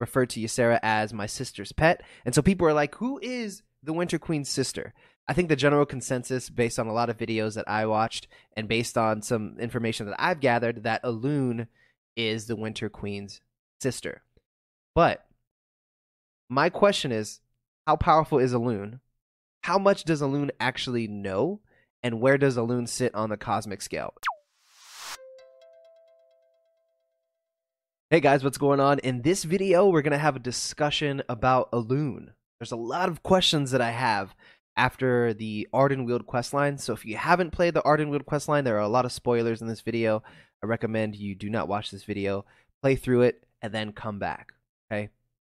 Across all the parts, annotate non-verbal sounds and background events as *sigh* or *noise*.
referred to Ysera as my sister's pet. And so people are like, who is the Winter Queen's sister? I think the general consensus, based on a lot of videos that I watched and based on some information that I've gathered, that Elune is the Winter Queen's sister. But my question is, how powerful is Elune? How much does Elune actually know? And where does Elune sit on the cosmic scale? Hey guys, what's going on? In this video, we're going to have a discussion about Elune. There's a lot of questions that I have after the Ardenweald questline. So if you haven't played the Ardenweald questline, there are a lot of spoilers in this video. I recommend you do not watch this video. Play through it and then come back. Okay?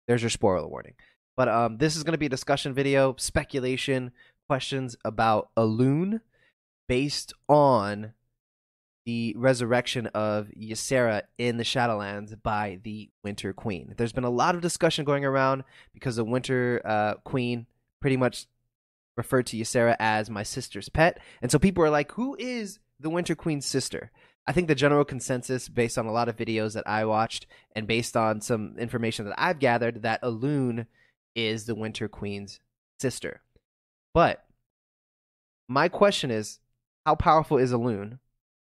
There's your spoiler warning. But um, this is going to be a discussion video, speculation, questions about Elune based on the resurrection of Ysera in the Shadowlands by the Winter Queen. There's been a lot of discussion going around because the Winter uh, Queen pretty much referred to Ysera as my sister's pet. And so people are like, who is the Winter Queen's sister? I think the general consensus, based on a lot of videos that I watched and based on some information that I've gathered, that Elune is the Winter Queen's sister. But my question is, how powerful is Elune?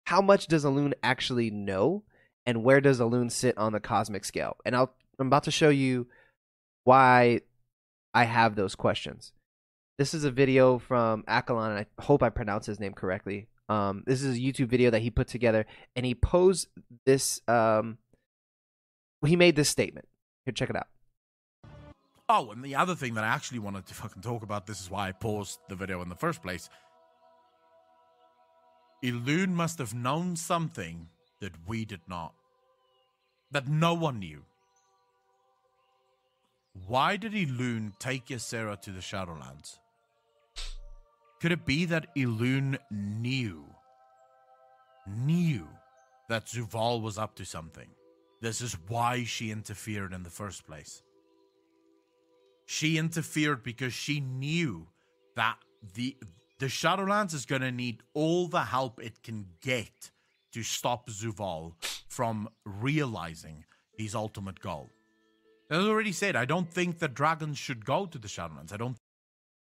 How much does Elune actually know, and where does Elune sit on the cosmic scale? And I'll, I'm about to show you why I have those questions. This is a video from Accolonn, and I hope I pronounce his name correctly. Um, this is a YouTube video that he put together, and he posed this. Um, he made this statement. Here, check it out. Oh, and the other thing that I actually wanted to fucking talk about, this is why I paused the video in the first place, Elune must have known something that we did not. That no one knew. Why did Elune take Ysera to the Shadowlands? Could it be that Elune knew, knew that Zovaal was up to something? This is why she interfered in the first place. She interfered because she knew that the the Shadowlands is going to need all the help it can get to stop Zovaal from realizing his ultimate goal. As I already said, I don't think the dragons should go to the Shadowlands. I don't.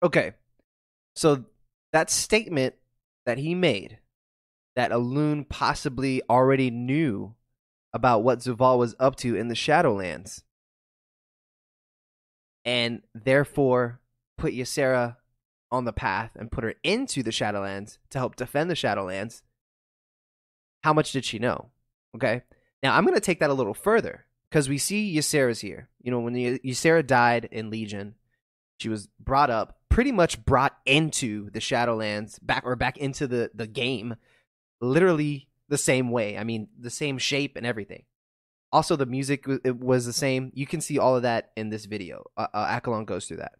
Okay, so that statement that he made, that Elune possibly already knew about what Zovaal was up to in the Shadowlands, and therefore put Ysera on the path and put her into the Shadowlands to help defend the Shadowlands, how much did she know? Okay. Now I'm going to take that a little further because we see Ysera's here. You know, when Ysera died in Legion, she was brought up, pretty much brought into the Shadowlands, back or back into the the game, literally the same way. I mean, the same shape and everything. Also, the music it was the same. You can see all of that in this video. Uh, uh, goes through that.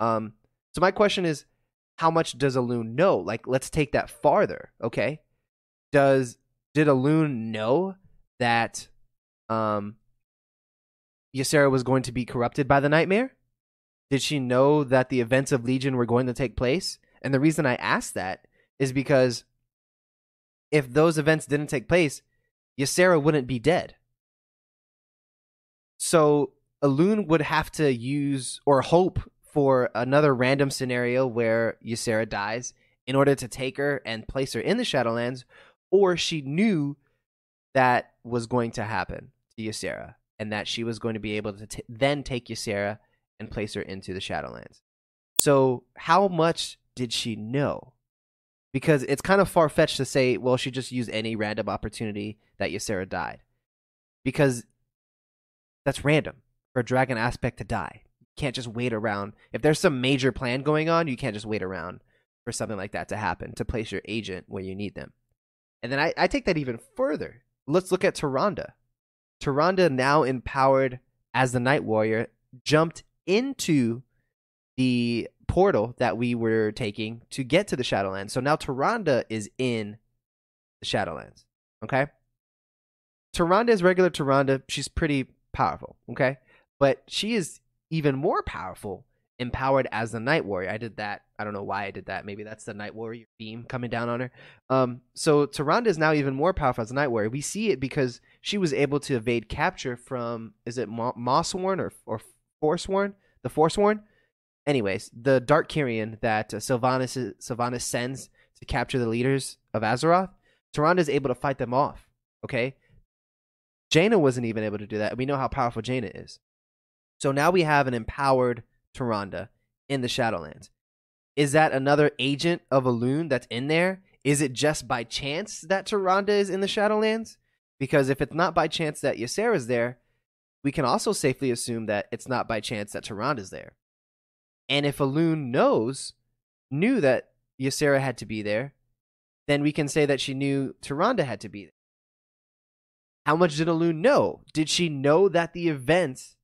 Um, so my question is, how much does Elune know? Like, let's take that farther. Okay, does did Elune know that um Ysera was going to be corrupted by the nightmare? Did she know that the events of Legion were going to take place? And the reason I ask that is because if those events didn't take place, Ysera wouldn't be dead. So Elune would have to use or hope for another random scenario where Ysera dies in order to take her and place her in the Shadowlands, or she knew that was going to happen to Ysera and that she was going to be able to t- then take Ysera and place her into the Shadowlands. So, how much did she know? Because it's kind of far fetched to say, well, she just used any random opportunity that Ysera died. Because that's random for a dragon aspect to die can't just wait around. If there's some major plan going on, you can't just wait around for something like that to happen to place your agent where you need them. And then I, I take that even further. Let's look at Tyrande. Tyrande, now empowered as the Night Warrior, jumped into the portal that we were taking to get to the Shadowlands. So now Tyrande is in the Shadowlands. Okay? Tyrande is regular Tyrande. She's pretty powerful. Okay? But she is even more powerful empowered as the Night Warrior. I did that. I don't know why I did that. Maybe that's the Night Warrior beam coming down on her. Um, so Tyrande is now even more powerful as a Night Warrior. We see it because she was able to evade capture from is it Mo- Mossworn or or Forsworn? The Forsworn. Anyways, the Dark Kyrian that uh, Sylvanas Sylvanas sends to capture the leaders of Azeroth. Tyrande is able to fight them off. Okay. Jaina wasn't even able to do that. We know how powerful Jaina is. So now we have an empowered Tyrande in the Shadowlands. Is that another agent of Elune that's in there? Is it just by chance that Tyrande is in the Shadowlands? Because if it's not by chance that Ysera's there, we can also safely assume that it's not by chance that Tyrande is there. And if Elune knows, knew that Ysera had to be there, then we can say that she knew Tyrande had to be there. How much did Elune know? Did she know that the events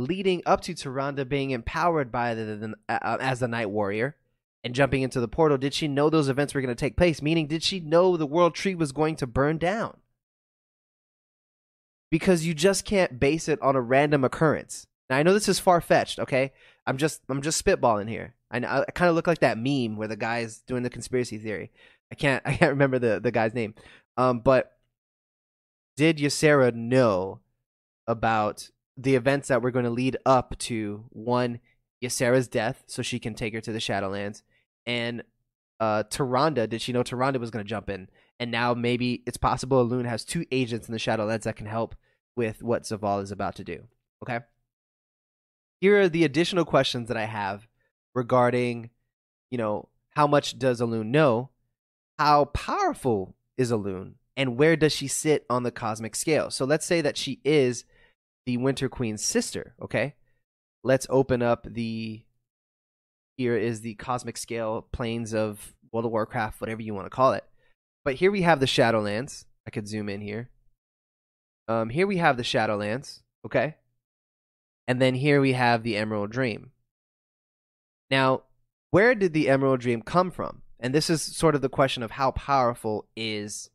leading up to Tyrande being empowered by the, the uh, as the Night Warrior and jumping into the portal, did she know those events were going to take place? Meaning, did she know the World Tree was going to burn down? Because you just can't base it on a random occurrence. Now, I know this is far fetched. Okay, I'm just I'm just spitballing here. I, I kind of look like that meme where the guy's doing the conspiracy theory. I can't *laughs* I can't remember the the guy's name. Um, but did Ysera know about the events that were going to lead up to one Ysera's death, so she can take her to the Shadowlands, and uh, Tyrande. Did she know Tyrande was going to jump in? And now maybe it's possible Elune has two agents in the Shadowlands that can help with what Zovaal is about to do. Okay. Here are the additional questions that I have regarding, you know, how much does Elune know? How powerful is Elune? And where does she sit on the cosmic scale? So let's say that she is the Winter Queen's sister, okay? Let's open up the here is the cosmic scale planes of World of Warcraft, whatever you want to call it. But here we have the Shadowlands. I could zoom in here. Um, here we have the Shadowlands, okay? And then here we have the Emerald Dream. Now, where did the Emerald Dream come from? And this is sort of the question of how powerful is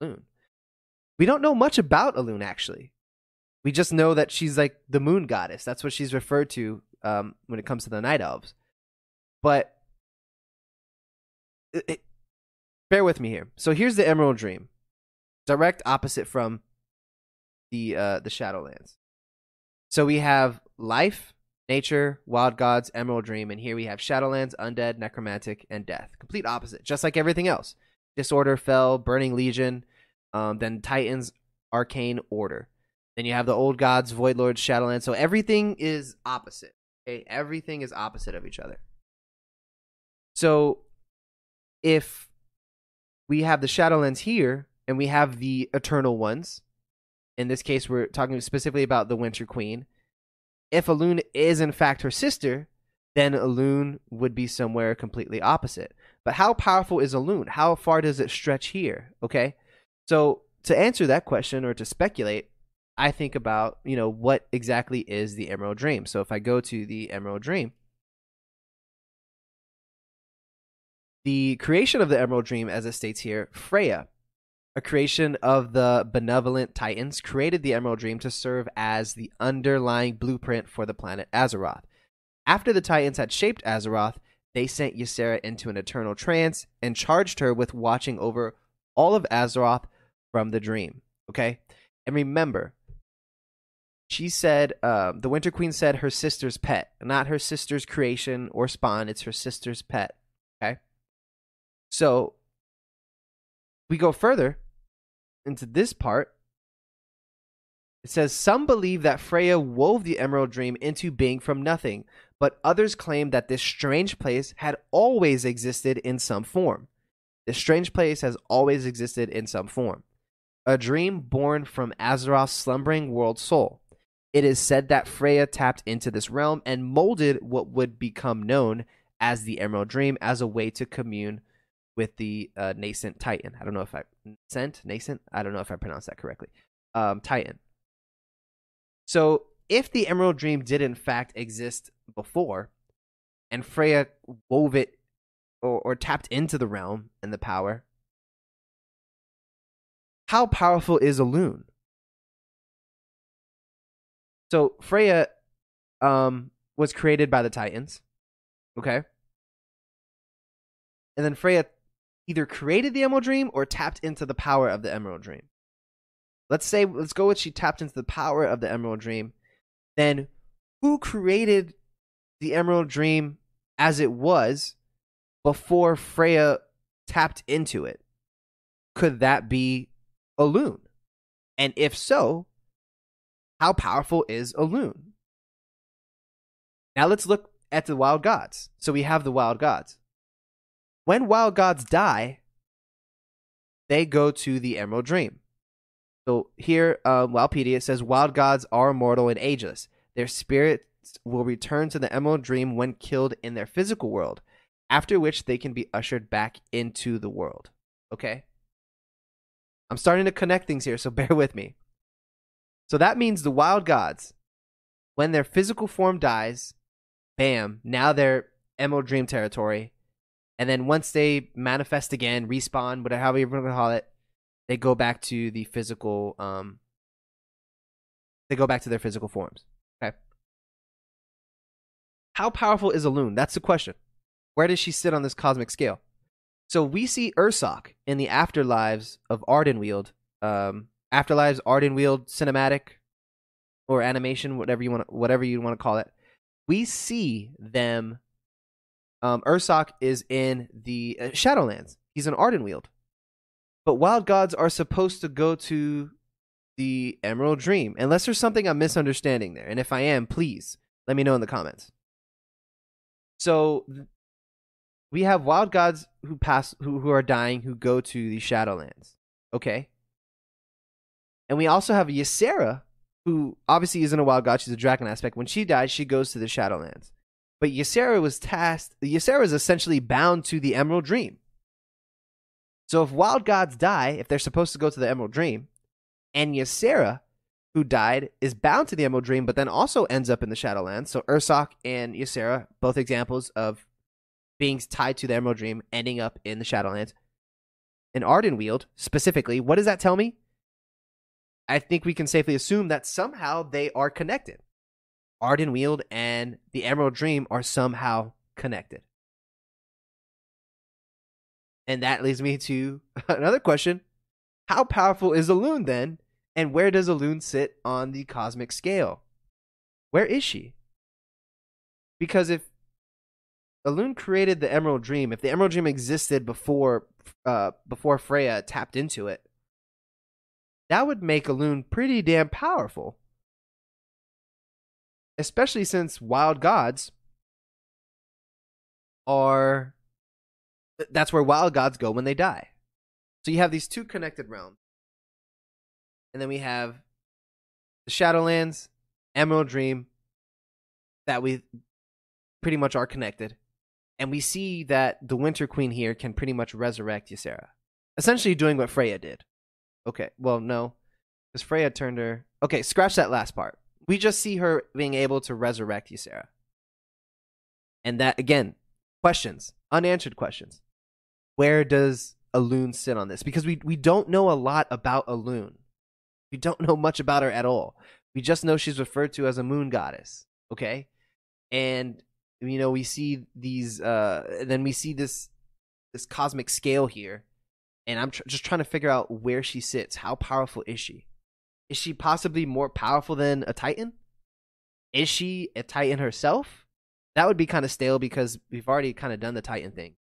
Elune. We don't know much about Elune actually. We just know that she's like the moon goddess. That's what she's referred to um, when it comes to the night elves. But it, it, bear with me here. So here's the Emerald Dream, direct opposite from the uh, the Shadowlands. So we have life, nature, wild gods, Emerald Dream, and here we have Shadowlands, undead, necromantic, and death. Complete opposite, just like everything else. Disorder, fell, Burning Legion, um, then Titans, Arcane Order. Then you have the old gods, Void Lords, Shadowlands. So everything is opposite. Okay, everything is opposite of each other. So if we have the Shadowlands here and we have the Eternal Ones, in this case we're talking specifically about the Winter Queen. If Elune is in fact her sister, then Elune would be somewhere completely opposite. But how powerful is Elune? How far does it stretch here? Okay. So to answer that question or to speculate, I think about, you know, what exactly is the Emerald Dream. So if I go to the Emerald Dream, the creation of the Emerald Dream, as it states here, Freya, a creation of the benevolent Titans, created the Emerald Dream to serve as the underlying blueprint for the planet Azeroth. After the Titans had shaped Azeroth, they sent Ysera into an eternal trance and charged her with watching over all of Azeroth from the dream. Okay? And remember, she said, uh, the Winter Queen said her sister's pet, not her sister's creation or spawn. It's her sister's pet. Okay? So, we go further into this part. It says, Some believe that Freya wove the Emerald Dream into being from nothing, but others claim that this strange place had always existed in some form. This strange place has always existed in some form. A dream born from Azeroth's slumbering world soul. It is said that Freya tapped into this realm and molded what would become known as the Emerald Dream as a way to commune with the uh, nascent Titan. I don't know if I nascent nascent. I don't know if I pronounced that correctly. Um, Titan. So if the Emerald Dream did in fact exist before, and Freya wove it or, or tapped into the realm and the power, how powerful is Elune? So Freya um, was created by the Titans. Okay. And then Freya either created the Emerald Dream or tapped into the power of the Emerald Dream. Let's say, let's go with she tapped into the power of the Emerald Dream. Then who created the Emerald Dream as it was before Freya tapped into it? Could that be Elune? And if so, how powerful is Elune? Now let's look at the wild gods. So we have the wild gods. When wild gods die, they go to the Emerald Dream. So here, um, Wowpedia says wild gods are immortal and ageless. Their spirits will return to the Emerald Dream when killed in their physical world, after which they can be ushered back into the world. Okay? I'm starting to connect things here, so *laughs* bear with me. So that means the wild gods, when their physical form dies, bam, now they're Emerald Dream territory. And then once they manifest again, respawn, whatever however you want to call it, they go back to the physical um they go back to their physical forms. Okay. How powerful is Elune? That's the question. Where does she sit on this cosmic scale? So we see Ursoc in the afterlives of Ardenweald. Um afterlives Ardenweald cinematic or animation, whatever you want whatever you want to call it. We see them um, Ursoc is in the uh, Shadowlands. He's an Ardenweald. But wild gods are supposed to go to the Emerald Dream, unless there's something I'm misunderstanding there. And if I am, please let me know in the comments. So we have wild gods who pass, who, who are dying, who go to the Shadowlands. Okay. And we also have Ysera, who obviously isn't a wild god. She's a dragon aspect. When she dies, she goes to the Shadowlands. But Ysera was tasked. Ysera is essentially bound to the Emerald Dream. So if wild gods die, if they're supposed to go to the Emerald Dream, and Ysera, who died, is bound to the Emerald Dream, but then also ends up in the Shadowlands. So Ursoc and Ysera, both examples of beings tied to the Emerald Dream, ending up in the Shadowlands. In Ardenweald, specifically, what does that tell me? I think we can safely assume that somehow they are connected. Arden Ardenweald and the Emerald Dream are somehow connected. And that leads me to *laughs* another question. How powerful is Elune then? And where does Elune sit on the cosmic scale? Where is she? Because if Elune created the Emerald Dream, if the Emerald Dream existed before uh, before Freya tapped into it, that would make Elune pretty damn powerful especially since wild gods are that's where wild gods go when they die. So you have these two connected realms. And then we have the Shadowlands, Emerald Dream that we pretty much are connected. And we see that the Winter Queen here can pretty much resurrect Ysera. Essentially doing what Freya did. Okay, well, no. Because Freya turned her. Okay, scratch that last part. We just see her being able to resurrect Ysera. And that, again, questions, unanswered questions. Where does Elune sit on this? Because we, we don't know a lot about Elune. We don't *laughs* know much about her at all. We just know she's referred to as a moon goddess. Okay? And, you know, we see these, uh, then we see this, this cosmic scale here. And I'm tr- just trying to figure out where she sits. How powerful is she? Is she possibly more powerful than a Titan? Is she a Titan herself? That would be kind of stale because we've already kind of done the Titan thing.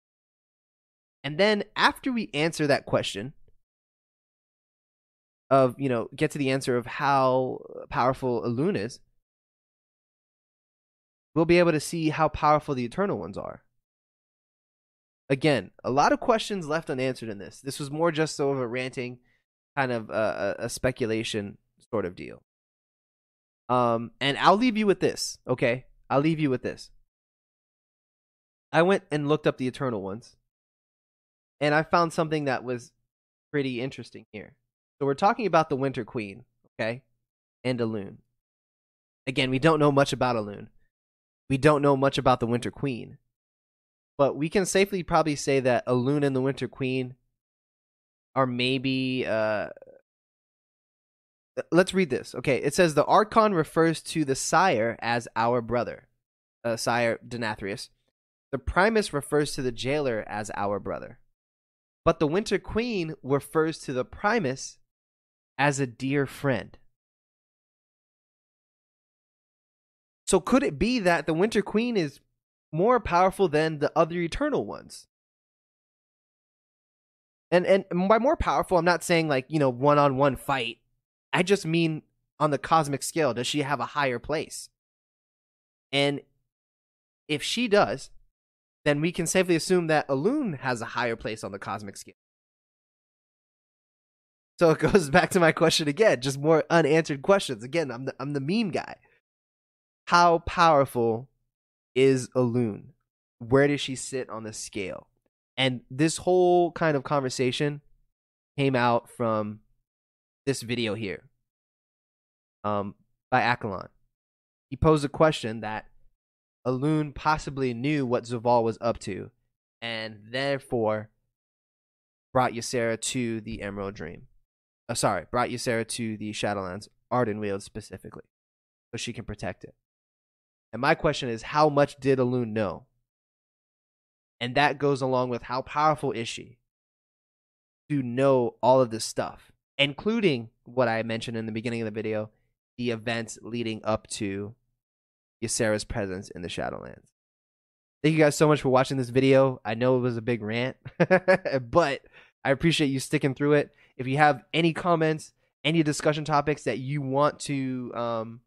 And then after we answer that question of, you know, get to the answer of how powerful Elune is, we'll be able to see how powerful the Eternal Ones are. Again, a lot of questions left unanswered in this. This was more just sort of a ranting kind of a, a speculation sort of deal. Um, and I'll leave you with this, okay? I'll leave you with this. I went and looked up the Eternal Ones, and I found something that was pretty interesting here. So we're talking about the Winter Queen, okay, and Elune. Again, we don't know much about Elune. We don't know much about the Winter Queen, but we can safely probably say that Elune and the Winter Queen are maybe uh let's read this. Okay, it says the Archon refers to the sire as our brother. uh, sire Denathrius, the Primus refers to the jailer as our brother, but the Winter Queen refers to the Primus as a dear friend. So could it be that the Winter Queen is more powerful than the other Eternal ones? And and by more powerful, I'm not saying like you know one on one fight. I just mean on the cosmic scale. Does she have a higher place? And if she does, then we can safely assume that Elune has a higher place on the cosmic scale. So it *laughs* goes back to my question again, just more unanswered questions. Again, I'm the I'm the meme guy. How powerful is Elune? Where does she sit on the scale? And this whole kind of conversation came out from this video here um, by Accolonn. He posed a question that Elune possibly knew what Zovaal was up to, and therefore brought Ysera to the Emerald Dream. Uh, sorry, brought Ysera to the Shadowlands, Arden Ardenweald specifically, so she can protect it. And my question is, how much did Elune know? And that goes along with how powerful is she to know all of this stuff, including what I mentioned in the beginning of the video, the events leading up to Ysera's presence in the Shadowlands. Thank you guys so much for watching this video. I know it was a big rant, *laughs* but I appreciate you sticking through it. If you have any comments, any discussion topics that you want to um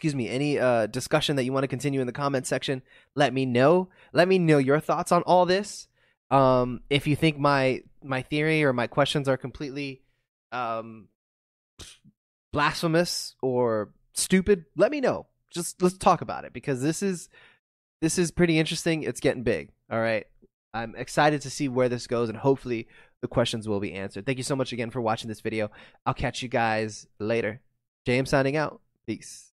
excuse me, any uh discussion that you want to continue in the comment section, let me know. Let me know your thoughts on all this. Um if you think my my theory or my questions are completely um blasphemous or stupid, let me know just let's talk about it because this is this is pretty interesting. It's getting big. All right. I'm excited to see where this goes and hopefully the questions will be answered. Thank you so much again for watching this video. I'll catch you guys later. James signing out. Peace.